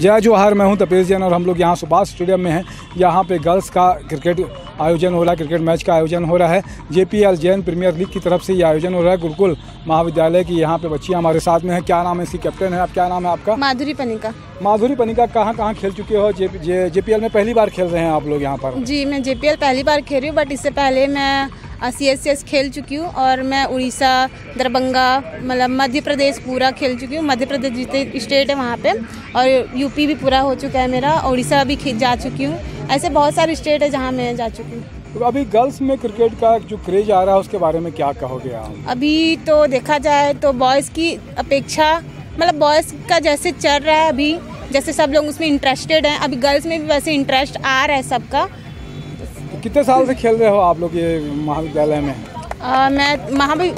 जय जोहार मैं हूँ तपेश जैन और हम लोग यहाँ सुभाष स्टेडियम में हैं। यहाँ पे गर्ल्स का क्रिकेट आयोजन हो रहा है क्रिकेट मैच का आयोजन हो रहा है। जेपीएल जैन प्रीमियर लीग की तरफ़ से ये आयोजन हो रहा है। गुरुकुल महाविद्यालय की यहाँ पे बच्चियाँ हमारे साथ में हैं। क्या नाम है इसकी? कैप्टन है आप? क्या नाम है आपका? माधुरी पनिका। माधुरी पनिका कहाँ कहाँ खेल चुके हो? जे, जे, जेपीएल में पहली बार खेल रहे हैं आप लोग यहाँ पर? जी मैं जेपीएल पहली बार खेल रही हूँ बट इससे पहले मैं सी एस एस खेल चुकी हूँ और मैं उड़ीसा दरभंगा मतलब मध्य प्रदेश पूरा खेल चुकी हूँ। मध्य प्रदेश जितने स्टेट है वहाँ पे और यूपी भी पूरा हो चुका है मेरा उड़ीसा भी जा चुकी हूँ। ऐसे बहुत सारे स्टेट है जहाँ मैं जा चुकी हूँ। तो अभी गर्ल्स में क्रिकेट का जो क्रेज आ रहा है उसके बारे में क्या कहोगे आप? अभी तो देखा जाए तो बॉयज़ की अपेक्षा मतलब बॉयज़ का जैसे चल रहा है अभी जैसे सब लोग उसमें इंटरेस्टेड हैं अभी गर्ल्स में भी वैसे इंटरेस्ट आ रहा है सबका कितने साल से खेल रहे हो आप लोग ये महाविद्यालय में? आ, मैं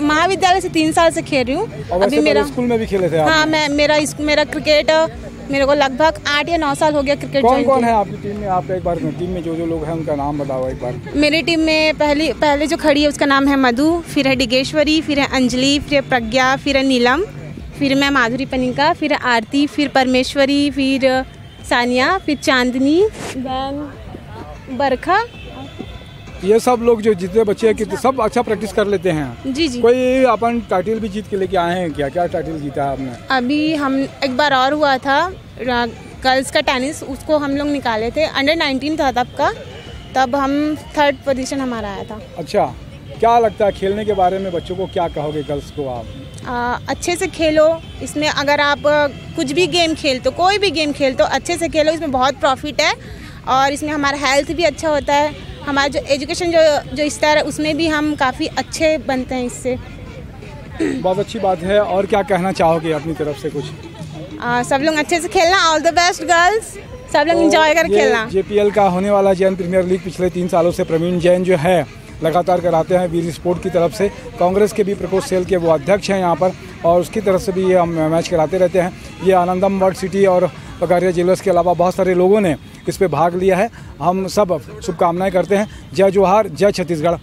महाविद्यालय से तीन साल से खेल रही हूँ। अभी मेरा स्कूल में भी खेले थे हाँ मैं मेरा मेरा क्रिकेट मेरे को लगभग आठ या नौ साल हो गया क्रिकेट कौन कौन है आपकी टीम में? आप एक बार टीम में जो जो लोग हैं उनका नाम बताओ एक बार। मेरी टीम में पहली पहले जो खड़ी है उसका नाम है मधु फिर है डिगेश्वरी फिर है अंजलि फिर है प्रज्ञा फिर है नीलम फिर मैं माधुरी पनिका फिर आरती फिर परमेश्वरी फिर सानिया फिर चांदनी देन बरखा ये सब लोग जो जितने बच्चे हैं कितने सब अच्छा प्रैक्टिस कर लेते हैं। जी जी। कोई अपन टाइटल भी जीत के लेके आए हैं क्या? क्या टाइटल जीता है आपने? अभी हम एक बार और हुआ था गर्ल्स का टेनिस उसको हम लोग निकाले थे। अंडर 19 था तब का तब हम थर्ड पोजीशन हमारा आया था। अच्छा क्या लगता है खेलने के बारे में बच्चों को क्या कहोगे गर्ल्स को आप? आ, अच्छे से खेलो इसमें अगर आप कुछ भी गेम खेलते हो कोई भी गेम खेलते हो अच्छे से खेलो इसमें बहुत प्रॉफिट है। और इसमें हमारा हेल्थ भी अच्छा होता है। हमारा जो एजुकेशन जो जो स्तर है उसमें भी हम काफ़ी अच्छे बनते हैं इससे। बहुत अच्छी बात है और क्या कहना चाहोगे अपनी तरफ़ से कुछ? आ, सब लोग अच्छे से खेलना ऑल द बेस्ट गर्ल्स सब लोग इंजॉय कर खेलना। जेपीएल का होने वाला जैन प्रीमियर लीग पिछले तीन सालों से प्रवीण जैन जो है लगातार कराते हैं वीर स्पोर्ट की तरफ़ से। कांग्रेस के भी प्रकोष्ठ सेल के वो अध्यक्ष हैं यहाँ पर और उसकी तरफ़ से भी ये हम मैच कराते रहते हैं। ये आनंदम वर्ल्ड सिटी और पगारिया जिलर्स के अलावा बहुत सारे लोगों ने इस पर भाग लिया है। हम सब शुभकामनाएँ करते हैं। जय जोहार जय छत्तीसगढ़।